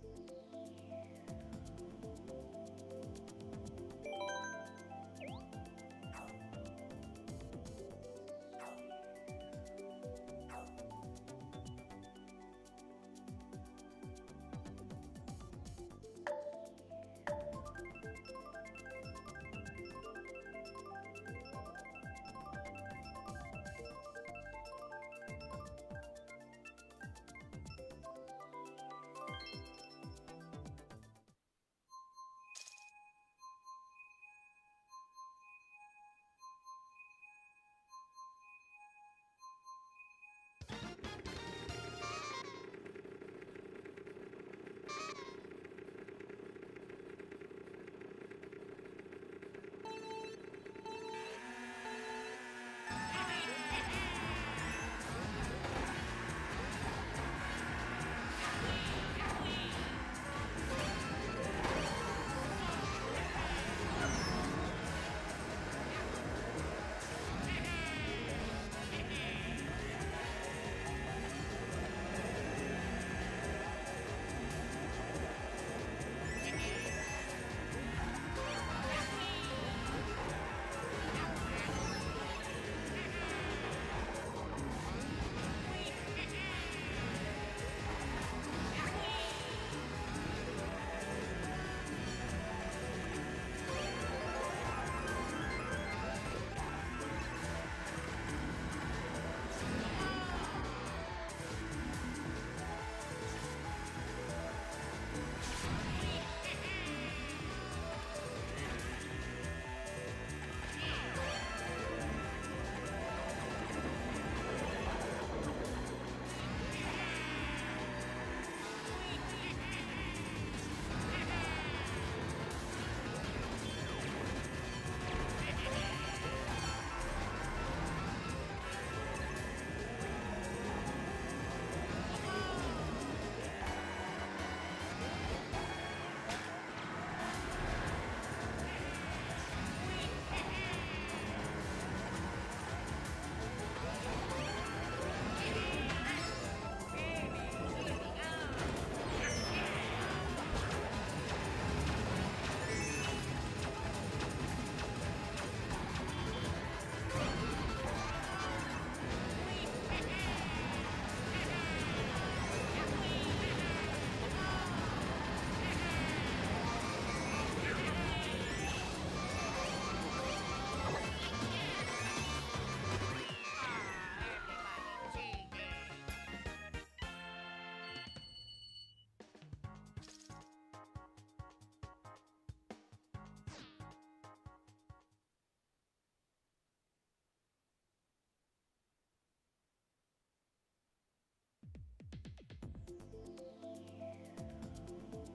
Thank you.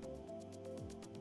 うん。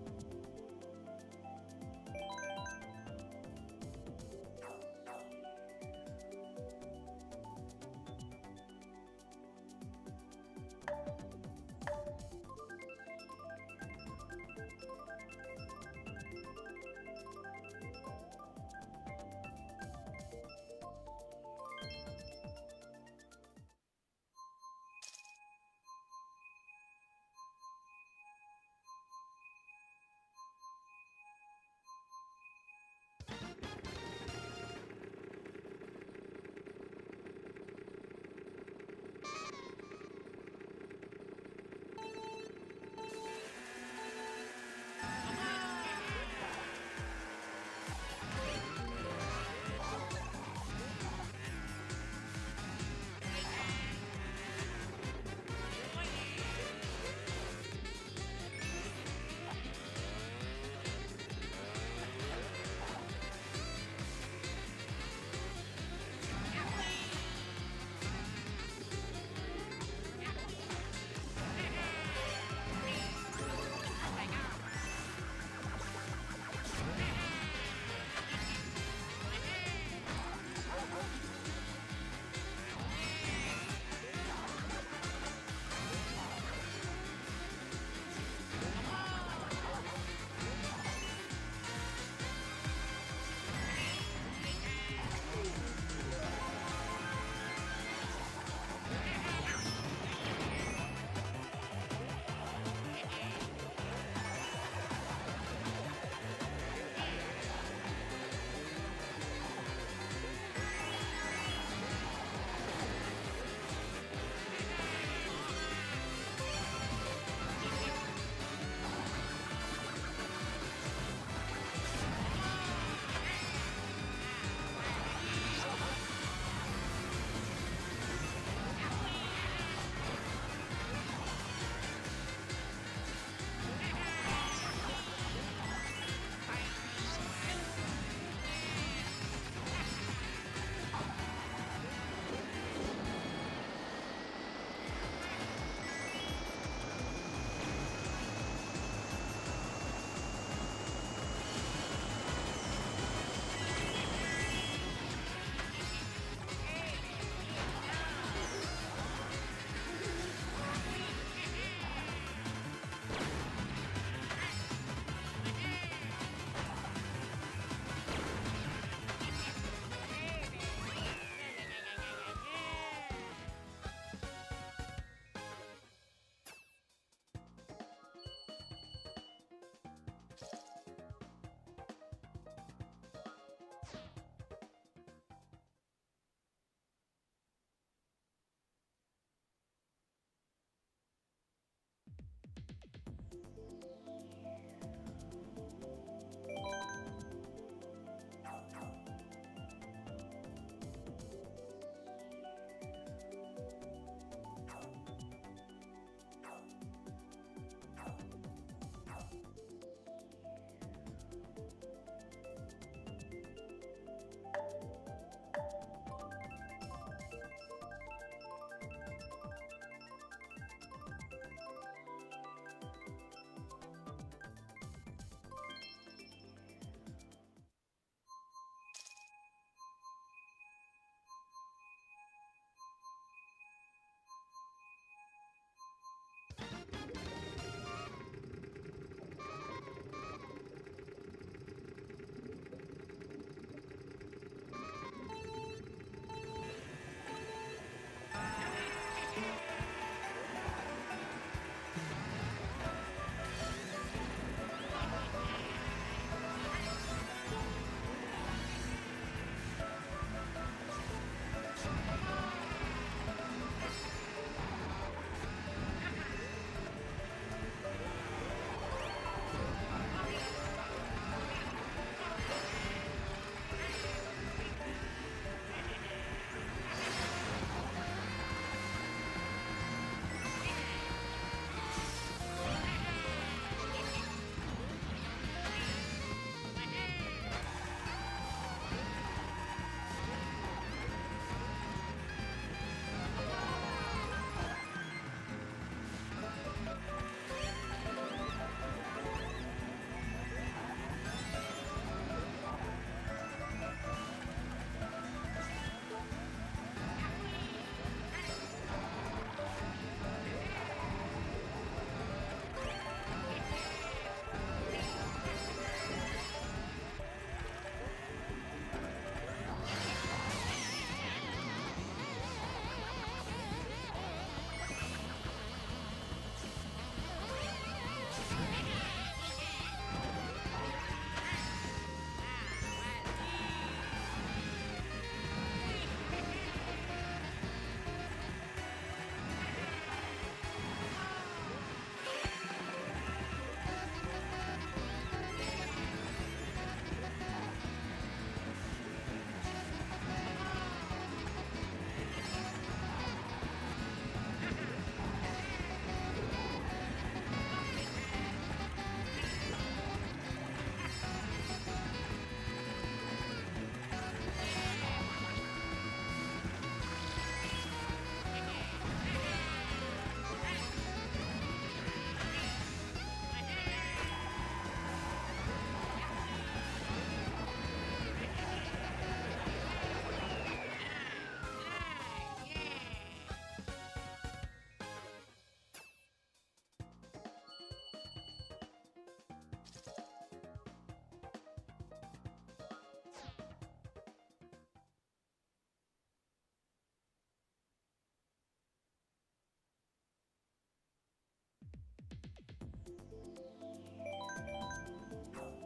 Oh.